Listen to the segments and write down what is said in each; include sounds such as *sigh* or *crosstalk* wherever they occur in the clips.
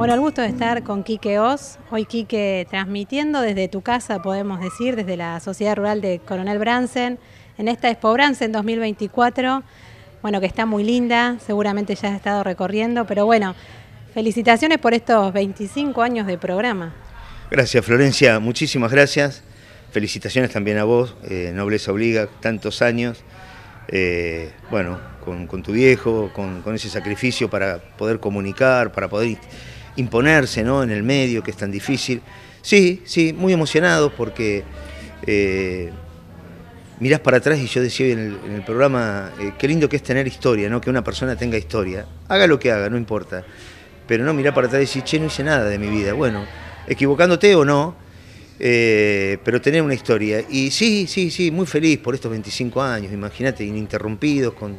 Bueno, el gusto de estar con Quique Oz. Hoy Quique transmitiendo desde tu casa, podemos decir, desde la Sociedad Rural de Coronel Bransen, en esta Expo Bransen 2024. Bueno, que está muy linda, seguramente ya has estado recorriendo, pero bueno, felicitaciones por estos 25 años de programa. Gracias Florencia, muchísimas gracias. Felicitaciones también a vos, eh, Nobleza Obliga, tantos años. Eh, bueno, con, tu viejo, con, ese sacrificio para poder comunicar, para poder imponerse ¿no? en el medio, que es tan difícil. Sí, sí, muy emocionado porque eh, mirás para atrás y yo decía en el, programa, eh, qué lindo que es tener historia, ¿no? que una persona tenga historia. Haga lo que haga, no importa. Pero no mirar para atrás y decir, che, no hice nada de mi vida. Bueno, equivocándote o no, eh, pero tener una historia. Y sí, sí, sí, muy feliz por estos 25 años, imagínate, ininterrumpidos, con,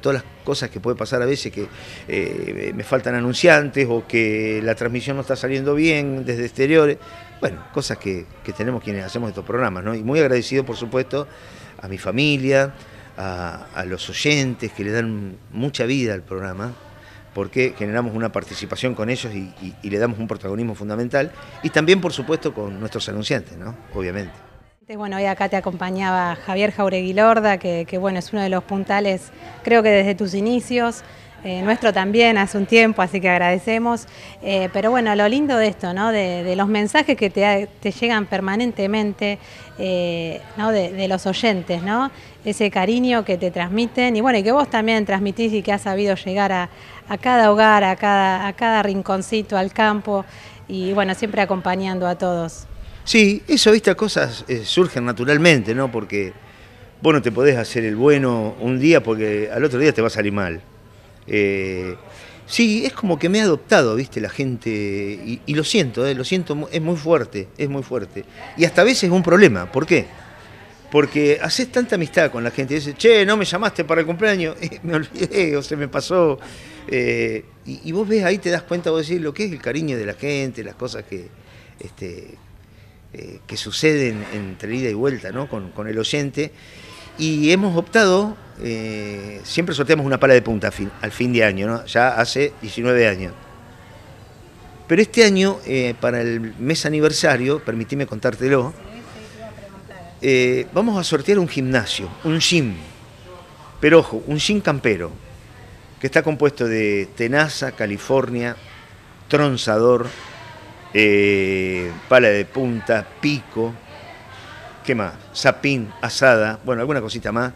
todas las cosas que puede pasar a veces, que eh, me faltan anunciantes o que la transmisión no está saliendo bien desde exteriores. Bueno, cosas que, tenemos quienes hacemos estos programas, ¿no? Y muy agradecido, por supuesto, a mi familia, a, a los oyentes que le dan mucha vida al programa porque generamos una participación con ellos y, le damos un protagonismo fundamental, y también, por supuesto, con nuestros anunciantes, ¿no? Obviamente. Bueno, hoy acá te acompañaba Javier Jauregui Lorda, que, bueno, es uno de los puntales, creo que desde tus inicios, eh, nuestro también hace un tiempo, así que agradecemos. Eh, pero bueno, lo lindo de esto, ¿no? de, los mensajes que te, llegan permanentemente eh, ¿no? de, los oyentes, ¿no? ese cariño que te transmiten y bueno, y que vos también transmitís y que has sabido llegar a, cada hogar, a cada, a cada rinconcito, al campo y bueno, siempre acompañando a todos. Sí, eso, viste, cosas surgen naturalmente, ¿no? Porque vos no te podés hacer el bueno un día porque al otro día te va a salir mal. Eh, sí, es como que me ha adoptado, viste, la gente, y, lo siento, eh, lo siento, es muy fuerte, es muy fuerte. Y hasta a veces es un problema, ¿por qué? Porque haces tanta amistad con la gente, y dices, che, no me llamaste para el cumpleaños, *laughs* me olvidé o se me pasó. Eh, y, vos ves ahí, te das cuenta, vos decís lo que es el cariño de la gente, las cosas que, este, que suceden entre ida y vuelta ¿no? con, con el oyente. Y hemos optado eh, siempre sorteamos una pala de punta al fin de año, ¿no? ya hace 19 años. Pero este año, eh, para el mes aniversario, permitime contártelo, eh, vamos a sortear un gimnasio, un gym, pero ojo, un gym campero, que está compuesto de tenaza, California, tronzador, pala de punta, pico, ¿qué más? Zapín, asada, bueno, alguna cosita más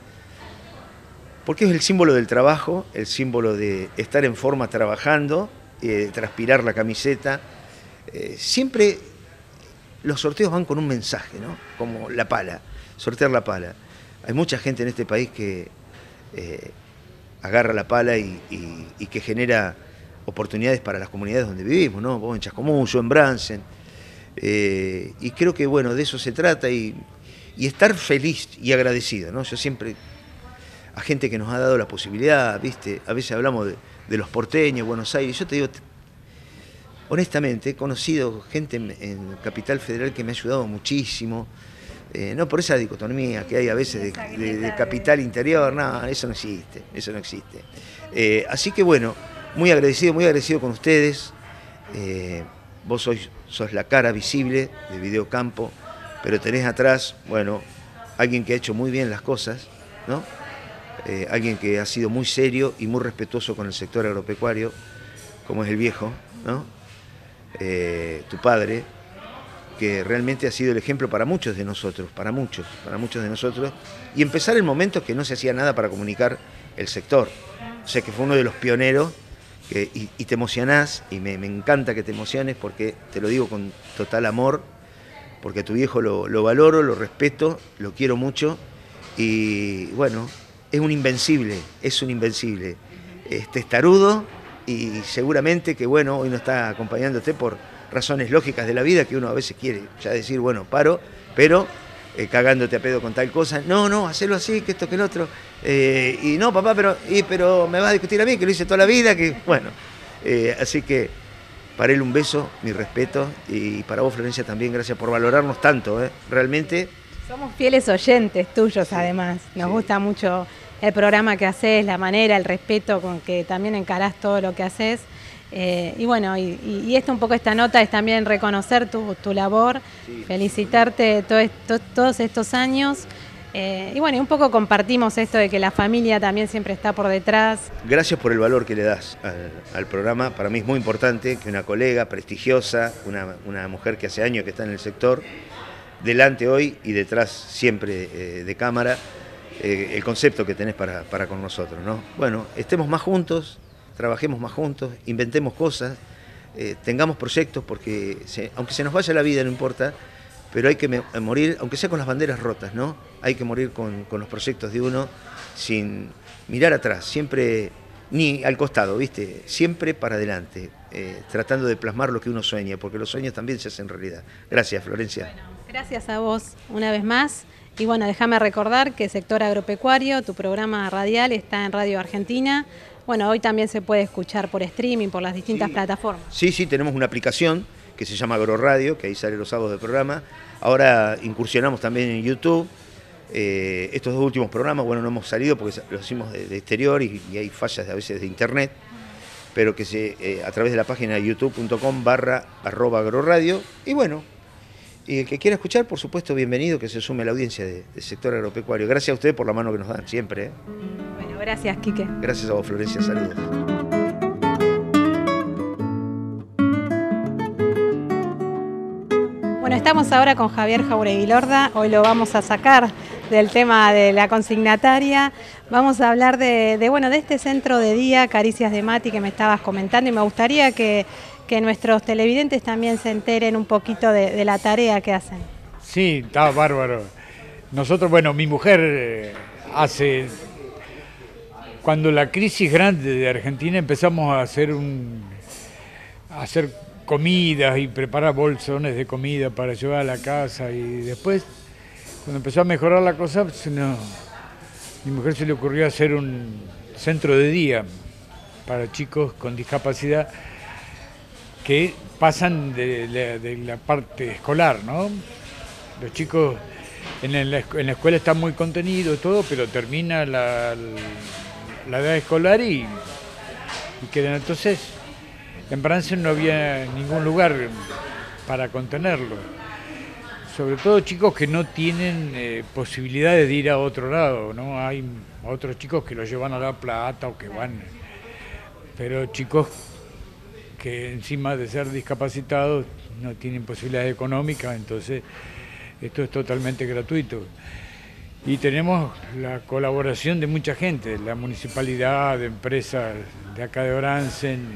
porque es el símbolo del trabajo, el símbolo de estar en forma trabajando, eh, transpirar la camiseta. Eh, siempre los sorteos van con un mensaje, ¿no? Como la pala, sortear la pala. Hay mucha gente en este país que eh, agarra la pala y, que genera oportunidades para las comunidades donde vivimos, ¿no? Vos en Chascomús, en Bransen. y creo que, bueno, de eso se trata y, y estar feliz y agradecido, ¿no? Yo siempre a gente que nos ha dado la posibilidad, ¿viste? A veces hablamos de, los porteños, Buenos Aires. Yo te digo, honestamente, he conocido gente en, Capital Federal que me ha ayudado muchísimo. Eh, no por esa dicotomía que hay a veces de, capital interior, no, eso no existe, eso no existe. Eh, así que bueno, muy agradecido, muy agradecido con ustedes. Eh, vos sois, sos la cara visible de Videocampo, pero tenés atrás, bueno, alguien que ha hecho muy bien las cosas, ¿no? Eh, alguien que ha sido muy serio y muy respetuoso con el sector agropecuario, como es el viejo, ¿no? Eh, tu padre, que realmente ha sido el ejemplo para muchos de nosotros, para muchos, para muchos de nosotros, y empezar en momentos que no se hacía nada para comunicar el sector. O sea que fue uno de los pioneros y, te emocionás, y me, encanta que te emociones porque te lo digo con total amor, porque a tu viejo lo valoro, lo respeto, lo quiero mucho, y bueno, es un invencible, es un invencible. Este estarudo y seguramente que bueno, hoy no está acompañándote por razones lógicas de la vida que uno a veces quiere ya decir, bueno, paro, pero eh, cagándote a pedo con tal cosa, no, no, hacerlo así, que esto, que el otro, eh, y no, papá, pero, y, pero me vas a discutir a mí, que lo hice toda la vida, que bueno, eh, así que para él un beso, mi respeto, y para vos, Florencia, también gracias por valorarnos tanto, realmente somos fieles oyentes tuyos, además. Nos gusta mucho el programa que haces, la manera, el respeto con que también encarás todo lo que haces. Eh, y bueno, y, esto un poco esta nota es también reconocer tu, labor, felicitarte todos estos años. Eh, y bueno, un poco compartimos esto de que la familia también siempre está por detrás. Gracias por el valor que le das al, programa. Para mí es muy importante que una colega prestigiosa, una, mujer que hace años que está en el sector, delante hoy y detrás siempre eh, de cámara, el concepto que tenés para, para con nosotros. ¿no? Bueno, estemos más juntos, trabajemos más juntos, inventemos cosas, eh, tengamos proyectos, porque aunque se nos vaya la vida, no importa, pero hay que morir, aunque sea con las banderas rotas, ¿no? Hay que morir con, los proyectos de uno sin mirar atrás, siempre ni al costado, ¿viste? Siempre para adelante, eh, tratando de plasmar lo que uno sueña, porque los sueños también se hacen realidad. Gracias, Florencia. gracias a vos una vez más. Y bueno, déjame recordar que Sector Agropecuario, tu programa radial, está en Radio Argentina bueno, hoy también se puede escuchar por streaming, por las distintas plataformas. Sí, sí, tenemos una aplicación que se llama AgroRadio, que ahí sale los sábados del programa. Ahora incursionamos también en YouTube. Eh, estos dos últimos programas, bueno, no hemos salido porque los hicimos de, exterior y, hay fallas a veces de internet, pero que se, eh, a través de la página youtube.com barra arroba agroradio. Y bueno, y el que quiera escuchar, por supuesto, bienvenido, que se sume a la audiencia del sector agropecuario. Gracias a ustedes por la mano que nos dan siempre. ¿eh? Gracias, Quique. Gracias a vos, Florencia. Saludos. Bueno, estamos ahora con Javier Jauregui Lorda. Hoy lo vamos a sacar del tema de la consignataria. Vamos a hablar de, bueno, de este centro de día, Caricias de Mati, que me estabas comentando, y me gustaría que, nuestros televidentes también se enteren un poquito de, la tarea que hacen. Sí, está bárbaro. Nosotros, bueno, mi mujer eh, hace cuando la crisis grande de Argentina empezamos a hacer un hacer comidas y preparar bolsones de comida para llevar a la casa y después cuando empezó a mejorar la cosa pues, mi mujer se le ocurrió hacer un centro de día para chicos con discapacidad que pasan de, la parte escolar, ¿no? Los chicos en la, escuela están muy contenidos todo, pero termina la edad escolar y, y quedan. Entonces, en Bransen no había ningún lugar para contenerlo. Sobre todo chicos que no tienen eh, posibilidades de ir a otro lado, ¿no? Hay otros chicos que los llevan a La Plata o que van, pero chicos que encima de ser discapacitados no tienen posibilidades económicas, entonces esto es totalmente gratuito. Y tenemos la colaboración de mucha gente, la municipalidad, de empresas de acá de Oranzen.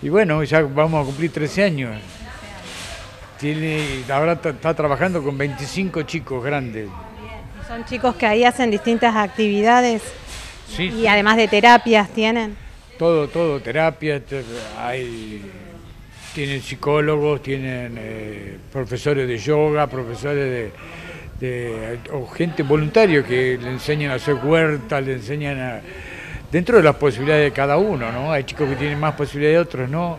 Y bueno, ya vamos a cumplir 13 años. Tiene, ahora está trabajando con 25 chicos grandes. Son chicos que ahí hacen distintas actividades y además de terapias tienen. Todo, todo, terapias, hay, tienen psicólogos, tienen eh, profesores de yoga, profesores de, o gente voluntaria que le enseñan a hacer huerta, le enseñan a... dentro de las posibilidades de cada uno, ¿no? Hay chicos que tienen más posibilidades, otros no.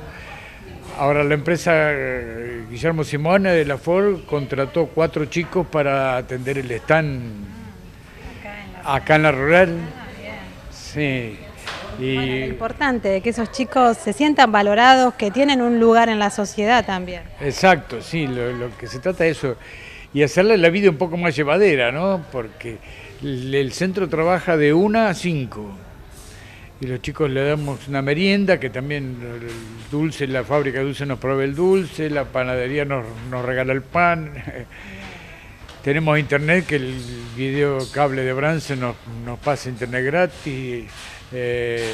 Ahora la empresa eh, Guillermo Simone de la Ford contrató cuatro chicos para atender el stand acá en la, rural. Sí. Y... lo importante de que esos chicos se sientan valorados, que tienen un lugar en la sociedad también. Exacto, sí, lo, lo que se trata de eso y hacerle la vida un poco más llevadera, ¿no? Porque el centro trabaja de una a cinco y los chicos le damos una merienda, que también dulce, la fábrica de dulce nos provee el dulce, la panadería nos, regala el pan. *laughs* Tenemos internet, que el video cable de Brance nos, pasa internet gratis eh,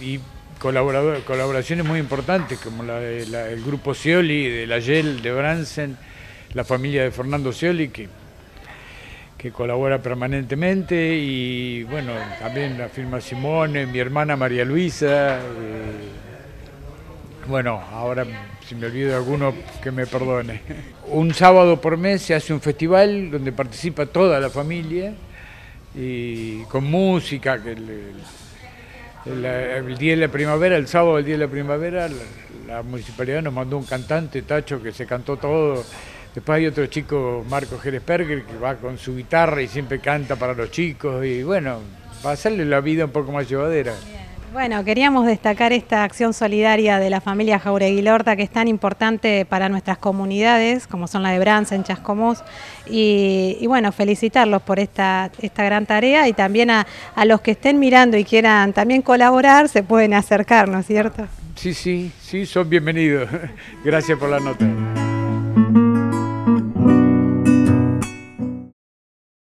y, colaboraciones muy importantes, como la, el grupo Scioli de la YEL de Bransen la familia de Fernando Scioli, que, que colabora permanentemente, y bueno, también la firma Simone, mi hermana María Luisa. Bueno, ahora si me olvido alguno, que me perdone. Un sábado por mes se hace un festival donde participa toda la familia y con música, que el, día de la primavera, el sábado del día de la primavera, la, municipalidad nos mandó un cantante, Tacho, que se cantó todo Después hay otro chico, Marco Geresperger, que va con su guitarra y siempre canta para los chicos y bueno, va a hacerle la vida un poco más llevadera. Bueno, queríamos destacar esta acción solidaria de la familia Jauregui Lorta que es tan importante para nuestras comunidades, como son la de Branza, en Chascomús, y, bueno, felicitarlos por esta, esta gran tarea y también a, a los que estén mirando y quieran también colaborar, se pueden acercar, ¿no es cierto? Sí, sí, sí, son bienvenidos. *laughs* Gracias por la nota.